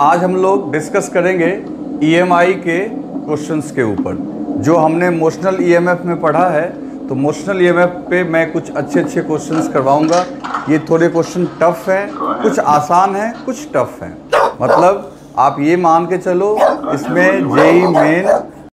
आज हम लोग डिस्कस करेंगे ईएमआई के क्वेश्चंस के ऊपर। जो हमने मोशनल ईएमएफ में पढ़ा है तो मोशनल ईएमएफ पे मैं कुछ अच्छे अच्छे क्वेश्चंस करवाऊँगा। ये थोड़े क्वेश्चन टफ हैं, कुछ आसान हैं, कुछ टफ हैं। मतलब आप ये मान के चलो, इसमें जेई मेन